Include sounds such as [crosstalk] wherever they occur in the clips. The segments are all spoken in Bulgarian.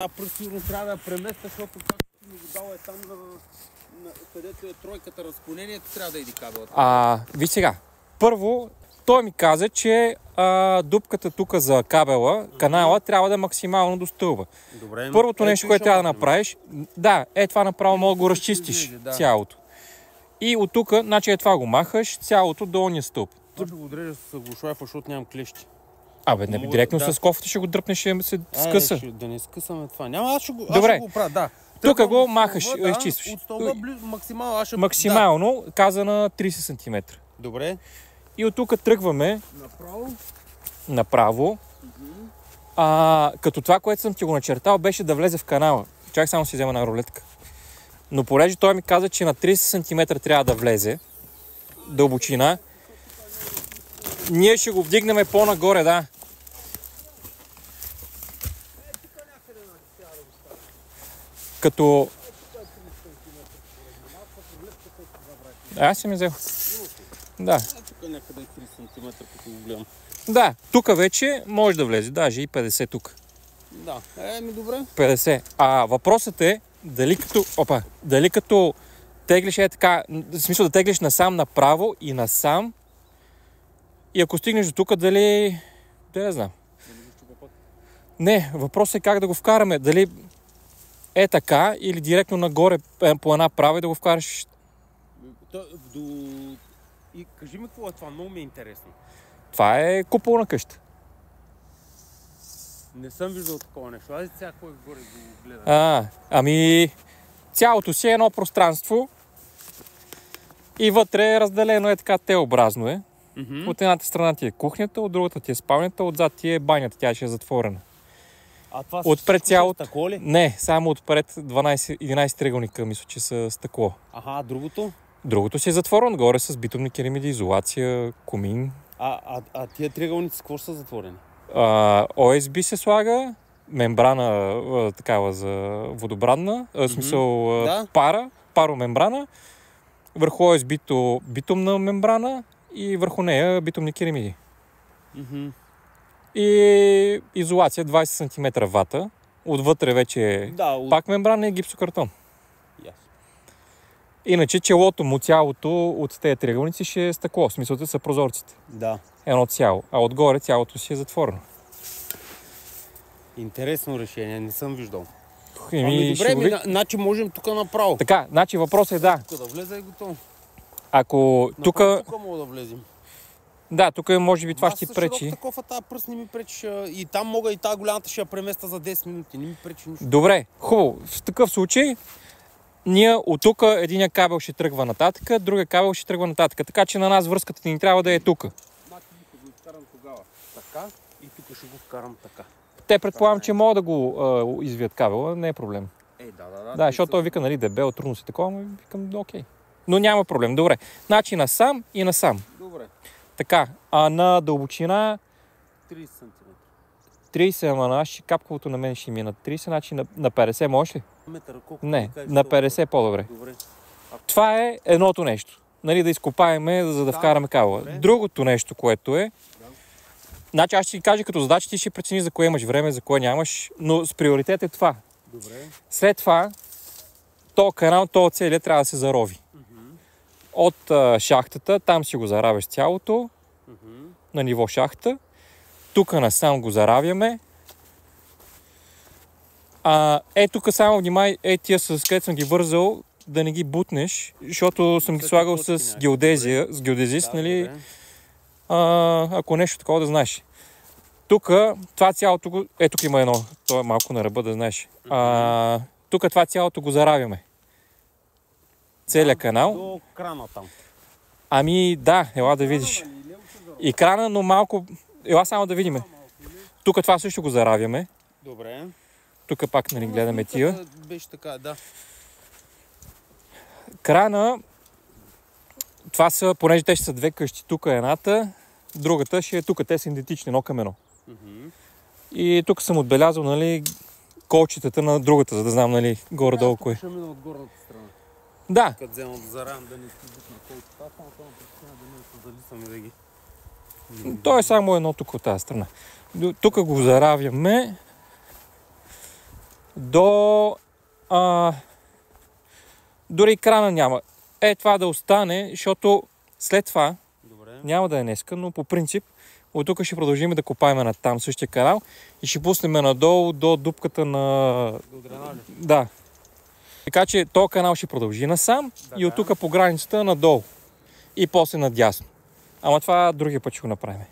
А пръст сигурно трябва да я преместя, защото както ми го дал е там, на, на, където е тройката разклонението, трябва да иди кабелата. А, ви сега. Първо, той ми каза, че а, дупката тук за кабела, канала, трябва да е максимално до стълба. Добре. Първото е, нещо, което трябва да направиш, да, е това направо мога да го разчистиш да. цялото. И от тук, значи е това го махаш, цялото долния стълб. Това ще го отрежа с защото нямам клещи. Абе, не, Мога- директно да. с кофата ще го дръпнеш и се Е, скъса. ще- да не скъсаме това. Няма, аз ще го, аз Добре. ще го правя, да. Тук го махаш, стълба, изчистваш. От стълба близо, максимално. Аз ще... Максимално, каза на 30 см. Да. Добре. И от тук тръгваме Направо. направо. А, като това, което съм ти го начертал, беше да влезе в канала. Чак само си взема на рулетка. Но понеже той ми каза, че на 30 см трябва да влезе дълбочина, ние ще го вдигнем по-нагоре, да. Като... Аз съм я взел. Да. Тук някъде е 3 см, като го гледам. Да, тук вече може да влезе, даже и 50 тук. Да. Е, ми добре. 50. А въпросът е дали като, опа, дали като теглиш е така, в смисъл да теглиш насам направо и насам и ако стигнеш до тук, дали, да не знам. Не, въпросът е как да го вкараме. Дали е така или директно нагоре е, по една права и да го вкараш. До... И кажи ми какво е това, много ми е интересно. Това е купол на къща. Не съм виждал такова нещо. Аз сега кой горе го гледам. А, ами цялото си е едно пространство и вътре е разделено е така Т-образно е. Мгм. От едната страна ти е кухнята, от другата ти е спалнята, отзад ти е банята, тя ще е затворена. А това Отпред цялото- Тако ли? Не, само отпред 12, 11 триъгълника, мисля, че са стъкло. Аха, а другото? Другото си е затворено, горе с битумни керамиди, изолация, комин. А, а, а тия триъгълници с какво са затворени? А, ОСБ се слага, мембрана а, такава за водобранна, а, в смисъл а, Да. пара, паромембрана, върху ОСБ-то битумна мембрана и върху нея битумни керамиди. Мгм. И изолация 20 см вата, отвътре вече е Да, от... пак мембрана и гипсокартон. Ясно. Иначе челото му цялото от тези триъгълници ще е стъкло, в смисъл са прозорците. Да. Едно цяло, а отгоре цялото си е затворено. Интересно решение, не съм виждал. Еми, Ами добре, ми, значи можем тук направо. Така, значи въпросът е да. Тук да влезе и готово. Ако тук, Тук мога да влезем. Да, тук може би това Аз ще ти пречи. такова, тази пръст не ми пречи. И там мога и тази голямата ще я преместа за 10 минути. Не ми пречи нищо. Добре, хубаво. В такъв случай ние от тук един кабел ще тръгва нататък, другия кабел ще тръгва нататък. Така че на нас връзката ни трябва да е тук. Значи ще го изкарам тогава така и тук ще го вкарам така. Те предполагам, че могат да го а, извият кабела, не е проблем. Е, да, да, да. Да, защото той вика, нали, дебел, трудно си такова, но викам, окей. Но няма проблем. Добре. Значи насам и насам. Добре. Така, а на дълбочина 30 см. 30, ама на аз ще- капковото на мен ще ми е на 30, значи на, на 50 може ли? Метъра колко? Не, на толкова? 50 е по-добре. Добре. Това е едното нещо. Нали, да изкопаеме, за да Да, вкараме кабела. Другото нещо, което е... Значи аз ще ти кажа като задача, ти ще прецени за кое имаш време, за кое нямаш, но с приоритет е това. Добре. След това, то канал, то целият трябва да се зарови. От а, шахтата, там си го заравяш цялото, Мгм. на ниво шахта. Тук насам го заравяме. А, е, тук само внимай, е тия с където съм ги вързал, да не ги бутнеш, защото съм ги слагал с някакви, геодезия, с геодезист, Да, нали, добре. а, ако нещо такова да знаеш. Тук, това цялото го... Е, тук има едно, то е малко на ръба да знаеш. А, тук това цялото го заравяме. Целият канал. До крана там. Ами да, ела да видиш. И крана, но малко... Ела само да видиме. Тук това също го заравяме. Добре. Тук пак нали, гледаме тия. Беше така, да. Крана, това са, понеже те ще са две къщи, тук е едната, другата ще е тук, те са идентични, едно към едно. И тук съм отбелязал, нали, колчетата на другата, за да знам, нали, горе-долу кое. Ще мина от горната страна. Да, Като да заравам да не бутна колкото. Аз само това причина да не се залисам и да ги... то е само едно тук от тази страна. Тук го заравяме. до... А, дори крана няма. Е, това да остане, защото след това Добре. няма да е днеска, но по принцип от тук ще продължим да копаем на там същия канал и ще пуснем надолу до дупката на... До дренажа. Да. Така че този канал ще продължи насам и от тук по границата надолу. И после надясно. Ама това другия път ще го направим.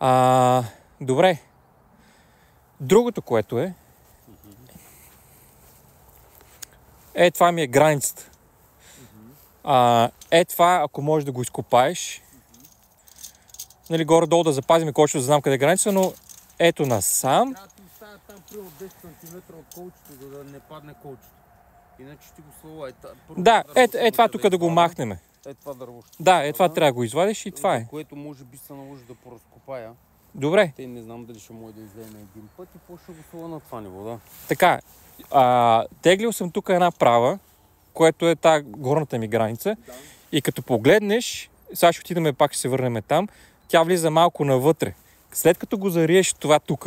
А, добре. Другото, което е... Е, това ми е границата. А, е това, ако можеш да го изкопаеш, нали, горе-долу да запазим колчето, да знам къде е граница, но ето насам. Трябва ти там примерно 10 см от колчето, за да не падне колчето. Иначе ще го свала. Е, Да, дървото, е, е това тук да го махнем. Е това дърво. Да, е това трябва да го извадиш и това е. Което може би се наложи да поразкопая. Добре, Те не знам дали ще може да излезе един път и после ще го свала на това ниво, да. така. А, теглил съм тук една права, което е та горната ми граница. Да. И като погледнеш, сега ще отидем пак ще се върнем там, тя влиза малко навътре. След като го зариеш това тук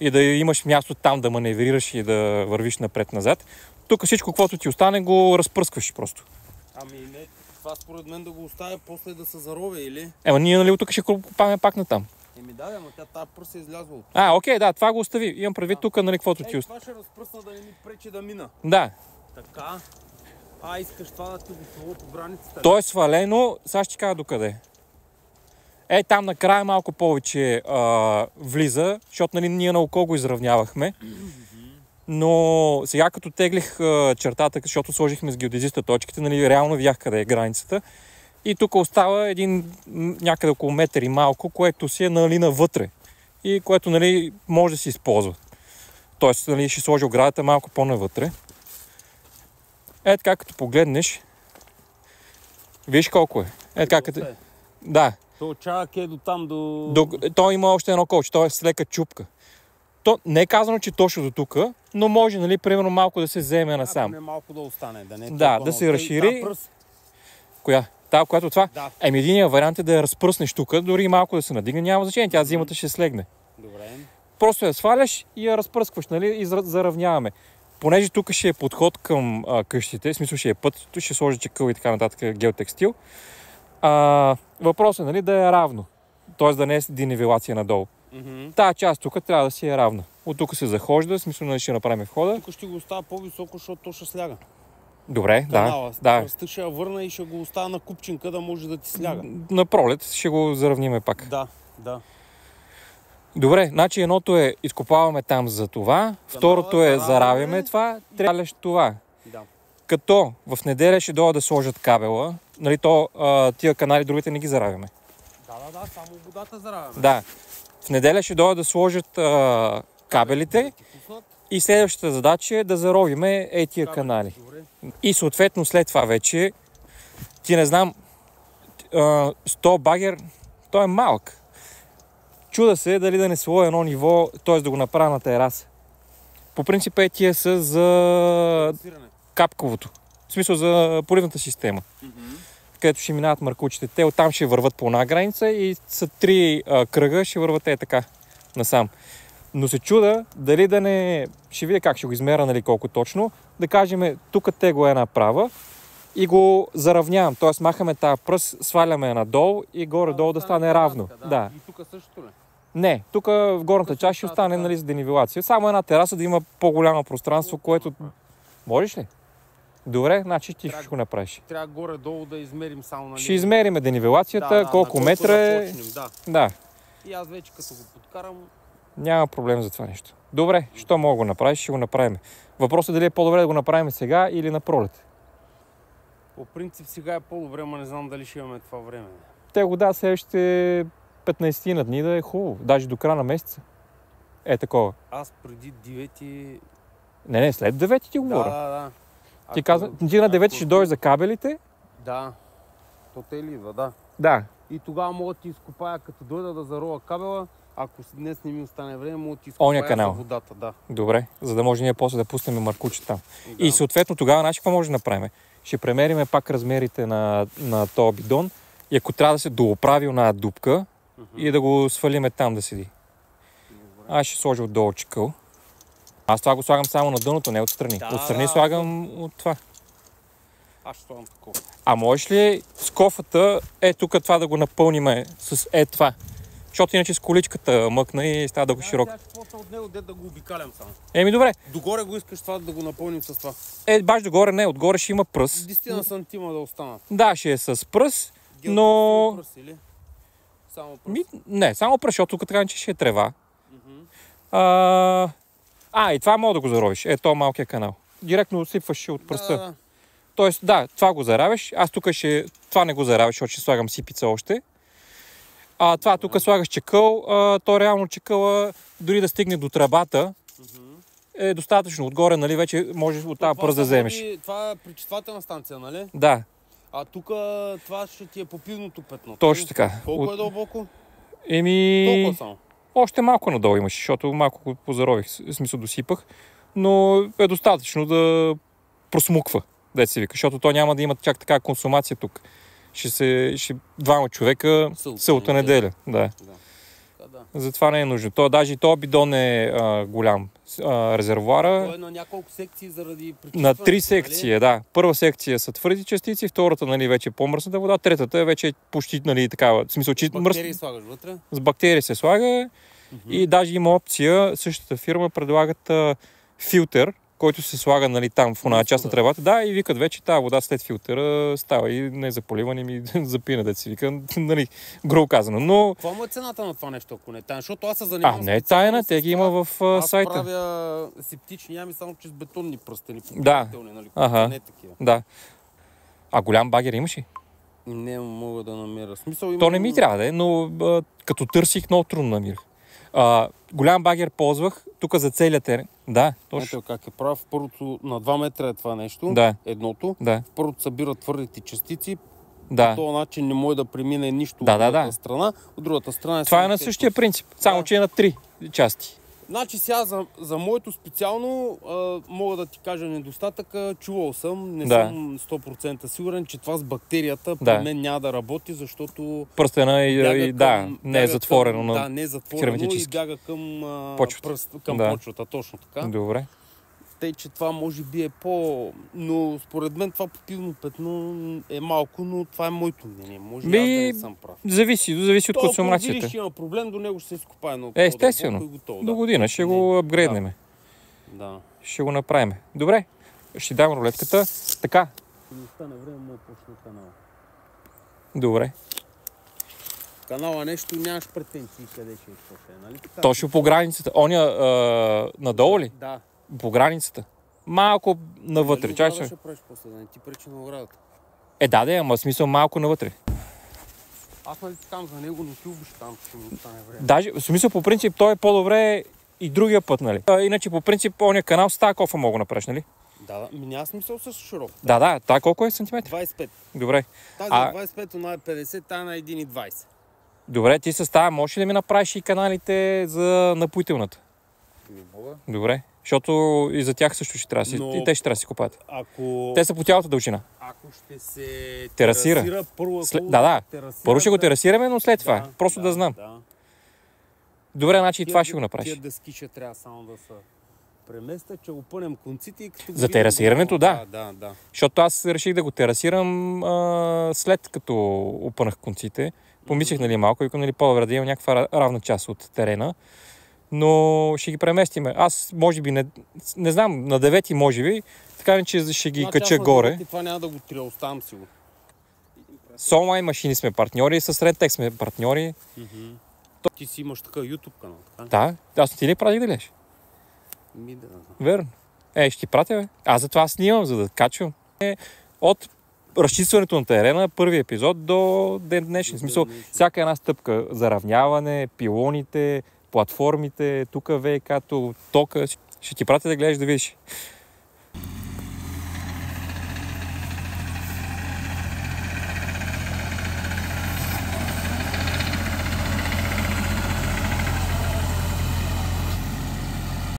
и да имаш място там да маневрираш и да вървиш напред-назад, тук всичко, каквото ти остане, го разпръскваш просто. Ами не, това според мен да го оставя после да се зарове или? Ема ние нали от тук ще копаме пак на там. Еми да, ама тя тази пръст е излязла от. А, окей, да, това го остави. Имам предвид тук, нали, каквото ти Ей, остане. това ще разпръсна да не ми пречи да мина. Да, Така. А, искаш това да ти го по границата. То е свалено, сега ще кажа докъде. Е, там накрая малко повече а, влиза, защото нали, ние на око го изравнявахме. Но сега като теглих а, чертата, защото сложихме с геодезиста точките, нали, реално видях къде е границата. И тук остава един някъде около метър и малко, което си е нали, навътре. И което нали, може да се използва. Тоест, нали, ще сложи оградата малко по-навътре. Е, така като погледнеш, виж колко е. Е, така като... Е. Да, То чак е до там до... до, той има още едно колче, то е с лека чупка. То не е казано, че точно до тук, но може, нали, примерно малко да се вземе насам. Не малко да остане, да не е Да, да се разшири. Коя? Та, която това? Да. Еми, единия вариант е да я разпръснеш тук, дори и малко да се надигне, няма значение, тя зимата ще слегне. Добре. Просто я сваляш и я разпръскваш, нали, и заравняваме. Понеже тук ще е подход към а, къщите, в смисъл ще е път, ще сложи чекъл и така нататък, геотекстил. А, въпросът е, нали, да е равно. Тоест да не е денивелация надолу. Мгм. Тая част тук трябва да си е равна. От тук се захожда, смисъл нали ще направим входа. Тук ще го оставя по-високо, защото то ще сляга. Добре, да, Канала. да. Пръста ще я върна и ще го оставя на купчинка да може да ти сляга. На пролет ще го заравниме пак. Да, да. Добре, значи едното е изкопаваме там за това, второто е заравяме. това, трябваш това. Да. Като в неделя ще дойда да сложат кабела, нали то а, тия канали другите не ги заравяме. Да, да, да, само водата заравяме. Да. В неделя ще дойда да сложат а, кабелите и следващата задача е да заровиме е тия канали. И съответно след това вече, ти не знам, а, 100 багер, той е малък. Чуда се дали да не сложа едно ниво, т.е. да го направя на тераса. По принцип е тия са за капковото. В смисъл за поливната система. Мгм. Където ще минават маркучите. Те оттам ще върват по една граница и са три а, кръга ще върват е така насам. Но се чуда дали да не... Ще видя как ще го измеря, нали колко точно. Да кажем, тук те го е направа и го заравнявам. Тоест махаме тази пръст, сваляме надолу и горе-долу да стане равно. Да. Да. И тук също ли? Не, тук в горната Тук част ще остане нали, за денивелация. Само една тераса да има по-голямо пространство, което... Можеш ли? Добре, значи ти Трябва- ще го направиш. Трябва горе-долу да измерим само нали? Ще измериме денивелацията, колко на метра да е. почнем, Да. Да, И аз вече като го подкарам, няма проблем за това нещо. Добре, що мога да го направиш, ще го направим. Въпросът е дали е по-добре да го направим сега или на пролет. по принцип сега е по-добре, но не знам дали ще имаме това време. Те го да следващите 15 на дни да е хубаво. Даже до края на месеца. Е такова. Аз преди 9 Не, не, след 9 ти Да, говоря. да, да. Ти каза, ти на 9 ако- ще дойдеш за кабелите. Да. То те ли идва, да. Да. И тогава мога да ти изкопая, като дойда да зарова кабела, ако днес не ми остане време, мога да ти изкопая канал. водата, да. Добре, за да може ние после да пуснем маркуче там. да. И съответно тогава, значи, какво може да направим? Ще премериме пак размерите на, на този бидон и ако трябва да се дооправи на дупка Мгм. и да го свалиме там да седи. Добре. Аз ще сложа отдолу чекъл. Аз това го слагам само на дъното, не отстрани. Да, отстрани да, слагам от това. Аз ще слагам такова. А можеш ли с кофата, е тук това да го напълниме с е това? Защото иначе с количката мъкна и става дълго широко. Аз ще почна от него, де да го обикалям само. Еми добре, Догоре го искаш това да го напълним с това. е баш догоре не, отгоре ще има пръс. 10 на сантима да останат. Да, ще е с пръс, Гел но... пръс или? Само пръс. Ми, не, само пръс, защото тук така че ще е трева. А, а, и това мога да го заровиш. Е, то малкия канал. Директно отсипваш от пръста. Да, да. Тоест, да, това го заравяш. Аз тук ще... Това не го заравяш, защото ще слагам сипица още. А това тук слагаш чекъл. А, то реално чекъла, дори да стигне до тръбата, е достатъчно. Отгоре, нали, вече можеш от тази пръст да вземеш. Това е пречиствателна станция, нали? Да, А тук това ще ти е попивното петно. точно така. Колко От- е дълбоко? Еми... Толкова само. Още малко надолу имаше, защото малко позарових, в смисъл досипах, но е достатъчно да просмуква, да се вика, защото то няма да има чак така консумация тук. Ще се, ще двама човека сълта неделя, да. Да. Да, да. Затова не е нужно. То, даже и то бидон е а, голям. С- А, резервуара Той е на няколко секции заради на три нали? секции, е, да. Първа секция са твърди частици, втората нали, вече е по-мръсната вода, третата е вече почти нали, такава, в смисъл, че мръс, Бактерии слагаш вътре. с бактерии се слага и даже има опция, същата фирма предлагат а, филтър, който се слага нали, там в една част на тревата. Да, и викат вече тази вода след филтъра става и не заполиване ми [laughs] запина, да си вика, [laughs] нали, грубо казано. Но, Каква му е цената на това нещо, ако не е тайна? Защото аз се занимавам а, не е тайна, те ги има в а, Аз сайта. правя септични ями само че с бетонни пръстени. Да. Нали, Аха. Не такива. Да. А голям багер имаш ли? Не мога да намеря. Смисъл има... То не ми трябва да е, но а, като търсих, много трудно намирах. А, голям багер ползвах, тук за целия терен. Да, точно. Ето как е прав. Първото на 2 метра е това нещо. Да. Едното. Да, Първото събира твърдите частици. да. По този начин не може да премине нищо Да, от да, другата да. страна. От другата страна е Това е на същия принцип, само Да. че е на три части. Значи сега за, за моето специално а, мога да ти кажа недостатъка. Чувал съм, не Да. съм 100% сигурен, че това с бактерията при Да. мен няма да работи, защото Пръстена и, бяга и да, не е затворено. Към, на... Да, не е затворено и бяга към, а, Почвата. Пръст, към Да. почвата, точно така. Добре. Тъй, че това може би е по... Но според мен това попивно петно е малко, но това е моето мнение. Може би аз да не съм прав. Зависи, зависи от То, ако консумацията. видиш, има проблем, до него ще се изкопае едно Е, естествено. и готово, До да. година ще го апгрейднем. Да. Ще го направим. Добре, ще дам рулетката. Така, Не стане време, мога почна канала. добре. Канала нещо, нямаш претенции къде ще изпуше, нали? Така, Точно по границата. Оня а, надолу ли? Да. По границата. Малко навътре. Чай се. ще правиш после, да не ти пречи на оградата. Е, да, да, ама смисъл малко навътре. Аз нали казвам за него, не ти обещавам, че ще ми остане време. Даже, в смисъл, по принцип, той е по-добре и другия път, нали? А, иначе, по принцип, оня канал с тази кофа мога да направиш, нали? Да, да, ми няма смисъл също широк. Да, да, та колко е сантиметър? 25. Добре. Тази А- а... 25, она е 50, тая на 1,20. Добре, ти с тази можеш ли да ми направиш и каналите за напоителната? Ми мога. Добре. Защото и за тях също ще трябва да си. Но- И те ще трябва да си купат. Ако, Те са по цялата дължина. ако ще се Терасира. терасира първо, След- ако да, да. терасира, Първо ще го да- терасираме, но след това. Просто да, знам. Да. Добре, значи и това ще го направиш. Тия дъски ще трябва само да са преместа, че опънем конците и като За терасирането, да. Да, да, да. Защото аз реших да го терасирам а, след като опънах конците. Помислих, нали, малко, викам, нали, по-добре да имам някаква ра- равна част от терена. Но ще ги преместиме. Аз, може би, не, не знам, на 9 може би, така че ще ги Значи кача аз горе. девети Това няма да го трия, оставам си го. С онлайн машини сме партньори, с Redtech сме партньори. Ти си имаш така YouTube канал, така? Да, аз ти ли пратих да? Ми да. Верно. Е, ще ти пратя, бе. Аз затова снимам, за да качвам. Е, от разчистването на терена, първи епизод до ден днешен. В смисъл, всяка една стъпка, заравняване, пилоните, платформите, тук ВК-то, тока, ще ти пратя да гледаш да видиш.